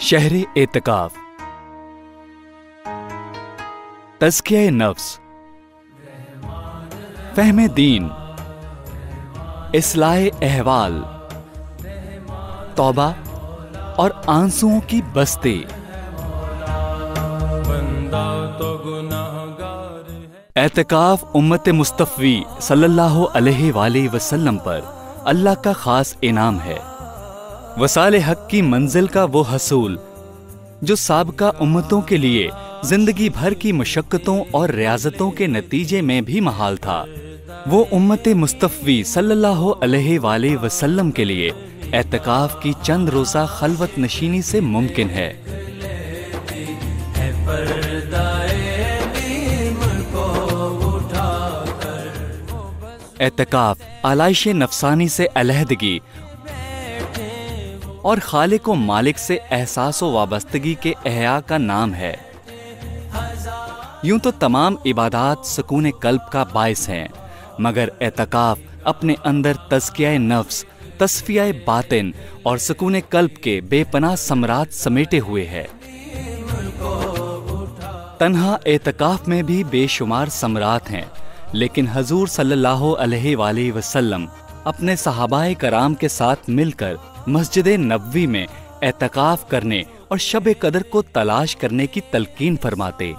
شہر اعتکاف۔ تزکیہ نفس۔ فہم دین۔ اصلاح احوال۔ توبہ اور آنسوؤں کی بستی۔ اعتکاف امت مصطفی صلی اللہ علیہ وآلہ وسلم پر اللہ کا خاص انعام ہے۔ وسال حق کی منزل کا وہ حصول، جو سابقہ امتوں کے لیے زندگی بھر کی مشقتوں اور ریاضتوں کے نتیجے میں بھی محال تھا۔ وہ امت مصطفی صلی اللہ علیہ وآلہ وسلم کے لیے اعتکاف کی چند روزہ خلوت نشینی سے ممکن ہے۔ اعتکاف آلائش نفسانی سے علیحدگی اور خالق و مالک سے احساس و وابستگی کے احیاء کا نام ہے۔ یوں تو تمام عبادات سکون قلب کا باعث ہیں، مگر اعتکاف اپنے اندر تزکیہ نفس تصفیہ باطن اور سکون قلب کے بے پناہ سمرات سمیٹے ہوئے ہے تنہا اعتکاف میں بھی بے شمار سمرات ہیں، لیکن حضور صلی اللہ علیہ وآلہ وسلم اپنے صحابہ کرام کے ساتھ مل کر مسجد نبوی میں اعتکاف کرنے اور شب قدر کو تلاش کرنے کی تلقین فرماتے۔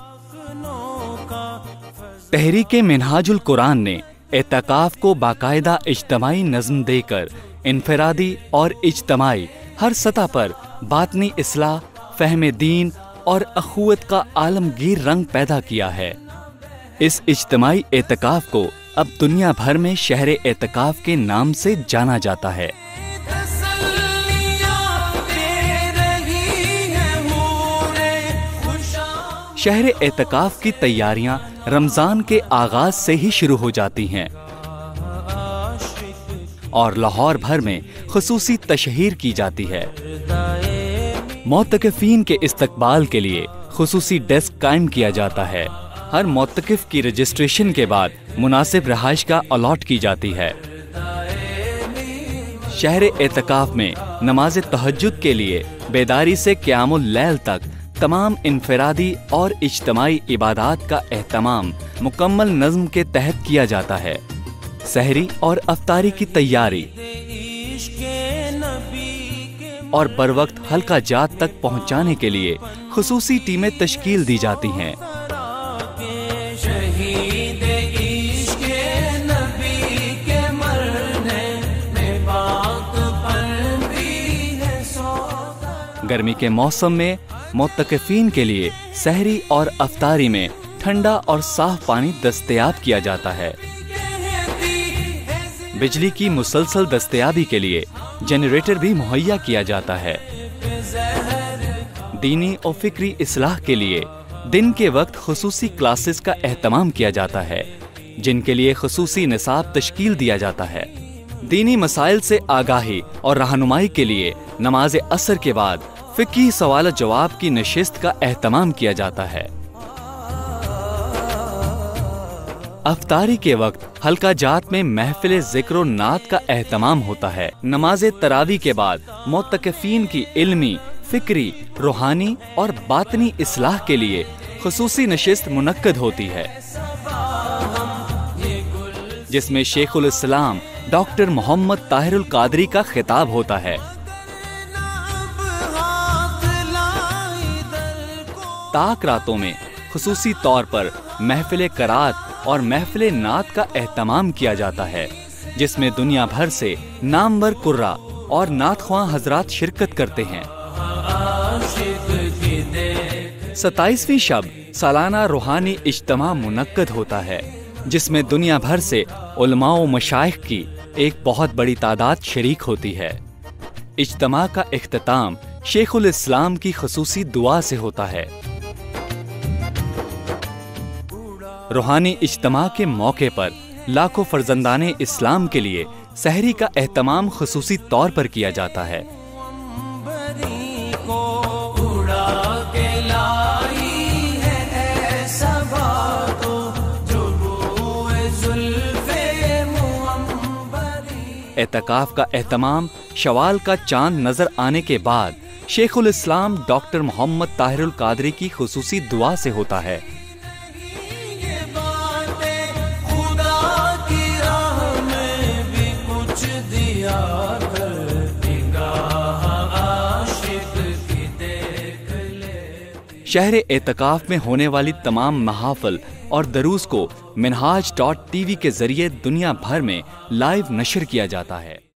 تحریک منہاج القرآن نے اعتکاف کو باقاعدہ اجتماعی نظم دے کر انفرادی اور اجتماعی ہر سطح پر باطنی اصلاح، فہم دین اور اخوت کا عالمگیر رنگ پیدا کیا ہے۔ اس اجتماعی اعتکاف کو اب دنیا بھر میں شہر اعتکاف کے نام سے جانا جاتا ہے۔ شہر اعتکاف کی تیاریاں رمضان کے آغاز سے ہی شروع ہو جاتی ہیں۔ اور لاہور بھر میں خصوصی تشہیر کی جاتی ہے۔ موتقفین کے استقبال کے لیے خصوصی ڈیسک قائم کیا جاتا ہے۔ ہر موتقف کی رجسٹریشن کے بعد مناسب رہائش کا الاٹ کی جاتی ہے۔ شہر اعتکاف میں نماز تہجد کے لیے بیداری سے قیام اللیل تک تمام انفرادی اور اجتماعی عبادات کا اہتمام مکمل نظم کے تحت کیا جاتا ہے۔ سحری اور افطاری کی تیاری۔ اور بر وقت ہلکا جات تک پہنچانے کے لیے خصوصی ٹیمیں تشکیل دی جاتی ہیں۔ گرمی کے موسم میں متقفین کے لیے سحری اور افطاری میں ٹھنڈا اور صاف پانی دستیاب کیا جاتا ہے۔ بجلی کی مسلسل دستیابی کے لیے جنریٹر بھی مہیا کیا جاتا ہے۔ دینی اور فکری اصلاح کے لیے دن کے وقت خصوصی کلاسز کا اہتمام کیا جاتا ہے، جن کے لیے خصوصی نصاب تشکیل دیا جاتا ہے۔ دینی مسائل سے آگاہی اور رہنمائی کے لیے نماز اثر کے بعد فکی سوال جواب کی نشست کا اہتمام کیا جاتا ہے۔ افطاری کے وقت ہلکا جات میں محفل ذکر و نعت کا اہتمام ہوتا ہے۔ نماز تراوی کے بعد موتقفین کی علمی، فکری، روحانی اور باطنی اصلاح کے لیے خصوصی نشست منعقد ہوتی ہے۔ جس میں شیخ الاسلام ڈاکٹر محمد طاہر القادری کا خطاب ہوتا ہے۔ تاک راتوں میں خصوصی طور پر محفل کرات اور محفل نعت کا اہتمام کیا جاتا ہے، جس میں دنیا بھر سے نامور کرا اور نعت خواہ حضرات شرکت کرتے ہیں۔ ستائیسویں شب سالانہ روحانی اجتماع منعقد ہوتا ہے، جس میں دنیا بھر سے علماء و مشائق کی ایک بہت بڑی تعداد شریک ہوتی ہے۔ اجتماع کا اختتام شیخ الاسلام کی خصوصی دعا سے ہوتا ہے۔ روحانی اجتماع کے موقع پر لاکھوں فرزندان اسلام کے لیے سحری کا اہتمام خصوصی طور پر کیا جاتا ہے۔ اعتکاف کا اہتمام شوال کا چاند نظر آنے کے بعد شیخ الاسلام ڈاکٹر محمد طاہر القادری کی خصوصی دعا سے ہوتا ہے۔ شہر اعتکاف میں ہونے والی تمام محافل اور دروس کو منہاج ڈاٹ ٹی وی کے ذریعے دنیا بھر میں لائیو نشر کیا جاتا ہے۔